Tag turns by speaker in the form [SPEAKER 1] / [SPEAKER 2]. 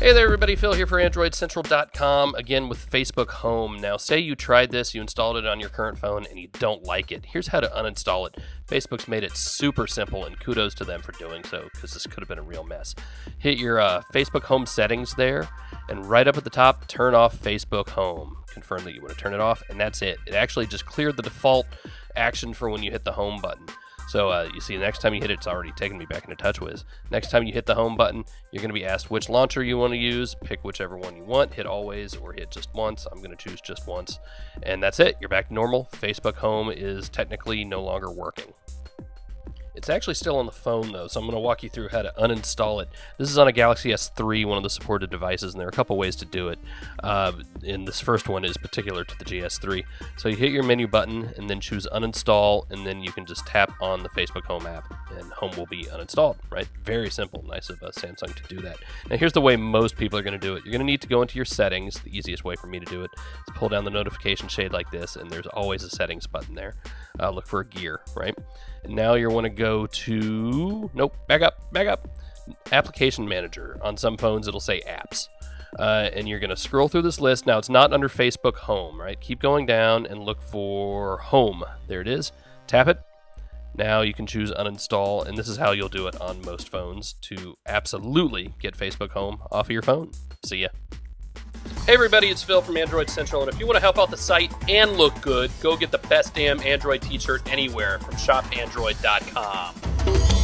[SPEAKER 1] Hey there, everybody. Phil here for AndroidCentral.com. Again with Facebook Home. Now, say you tried this, you installed it on your current phone, and you don't like it. Here's how to uninstall it. Facebook's made it super simple, and kudos to them for doing so, because this could have been a real mess. Hit your uh, Facebook Home settings there, and right up at the top, turn off Facebook Home. Confirm that you want to turn it off, and that's it. It actually just cleared the default action for when you hit the home button. So uh, you see, next time you hit it, it's already taken me back into TouchWiz. Next time you hit the home button, you're going to be asked which launcher you want to use. Pick whichever one you want. Hit always or hit just once. I'm going to choose just once. And that's it. You're back to normal. Facebook Home is technically no longer working. It's actually still on the phone though, so I'm going to walk you through how to uninstall it. This is on a Galaxy S3, one of the supported devices, and there are a couple ways to do it. Uh, and this first one is particular to the GS3. So you hit your menu button and then choose uninstall, and then you can just tap on the Facebook Home app, and Home will be uninstalled. Right? Very simple. Nice of uh, Samsung to do that. Now here's the way most people are going to do it. You're going to need to go into your settings. The easiest way for me to do it is pull down the notification shade like this, and there's always a settings button there. Uh, look for a gear, right? And now you want to go to, nope, back up, back up. Application Manager. On some phones, it'll say Apps. Uh, and you're going to scroll through this list. Now, it's not under Facebook Home, right? Keep going down and look for Home. There it is. Tap it. Now you can choose uninstall, and this is how you'll do it on most phones to absolutely get Facebook Home off of your phone. See ya. Hey everybody, it's Phil from Android Central, and if you want to help out the site and look good, go get the best damn Android t-shirt anywhere from shopandroid.com.